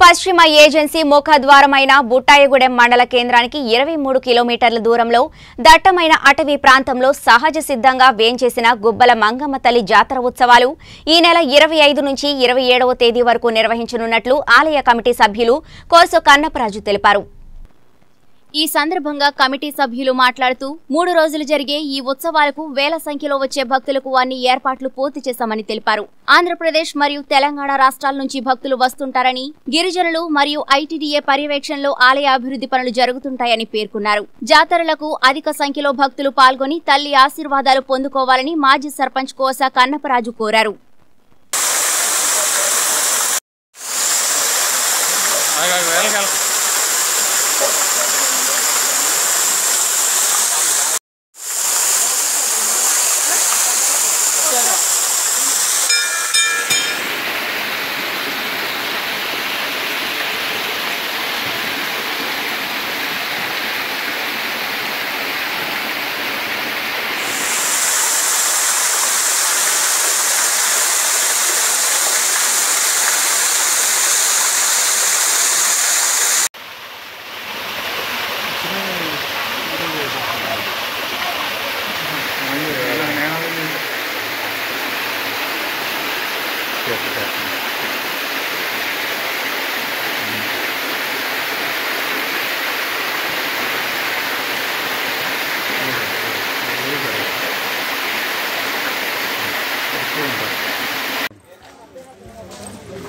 పశ్చిమ ఏజెన్సీ ముఖద్వారమైన బుట్టాయగూడెం మండల కేంద్రానికి ఇరవై మూడు కిలోమీటర్ల దూరంలో దట్టమైన అటవీ ప్రాంతంలో సహజ సిద్ధంగా వేంచేసిన గుబ్బల మంగమ్మ తల్లి జాతర ఉత్సవాలు ఈ నెల ఇరవై ఐదు నుంచి ఇరవై ఏడవ తేదీ వరకు నిర్వహించనున్నట్లు ఆలయ కమిటీ సభ్యులు కోసు కన్నపరాజు తెలిపారు. ఈ సందర్భంగా కమిటీ సభ్యులు మాట్లాడుతూ మూడు రోజులు జరిగే ఈ ఉత్సవాలకు వేల సంఖ్యలో వచ్చే భక్తులకు అన్ని ఏర్పాట్లు పూర్తి చేశామని తెలిపారు. ఆంధ్రప్రదేశ్ మరియు తెలంగాణ రాష్ట్రాల నుంచి భక్తులు వస్తుంటారని గిరిజనులు మరియు ఐటీడీఏ పర్యవేక్షణలో ఆలయ అభివృద్ధి పనులు జరుగుతుంటాయని పేర్కొన్నారు. జాతరలకు అధిక సంఖ్యలో భక్తులు పాల్గొని తల్లి ఆశీర్వాదాలు పొందుకోవాలని మాజీ సర్పంచ్ కోసా కన్నపరాజు కోరారు.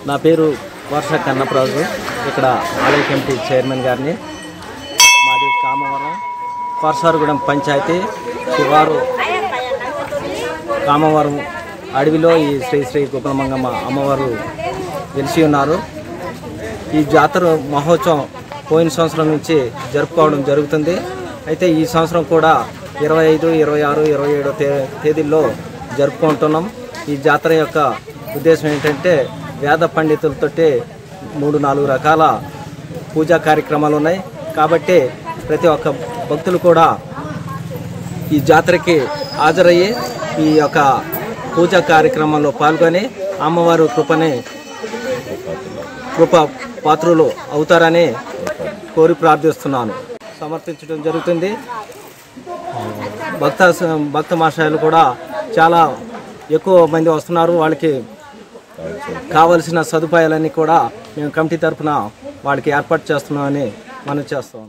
నా పేరు వర్ష కన్నప్రాజు. ఇక్కడ ఆలయ కమిటీ చైర్మన్ గారిని. మాది కామవరం. పరసారగూడెం పంచాయతీ. శివారు కామవరం అడవిలో ఈ శ్రీ శ్రీ గోకులమంగమ్మ అమ్మవారు వెలిసి ఉన్నారు. ఈ జాతర మహోత్సవం పోయిన సంవత్సరం నుంచి జరుపుకోవడం జరుగుతుంది. అయితే ఈ సంవత్సరం కూడా ఇరవై ఐదు ఇరవై ఆరు ఇరవై ఏడో తే తేదీల్లో జరుపుకుంటున్నాం. ఈ జాతర యొక్క ఉద్దేశం ఏంటంటే వేద పండితులతోటి మూడు నాలుగు రకాల పూజా కార్యక్రమాలు ఉన్నాయి. కాబట్టి ప్రతి ఒక్క భక్తులు కూడా ఈ జాతరకి హాజరయ్యి ఈ యొక్క పూజా కార్యక్రమంలో పాల్గొని అమ్మవారు కృపని కృప పాత్రులు అవుతారని కోరి ప్రార్థిస్తున్నాను. సమర్పించడం జరుగుతుంది. భక్త భక్త మాషాయులు కూడా చాలా ఎక్కువ మంది వస్తున్నారు. వాళ్ళకి కావలసిన సదుపాయాలన్నీ కూడా మేము కమిటీ తరఫున వాళ్ళకి ఏర్పాటు చేస్తున్నామని మనం చేస్తాం.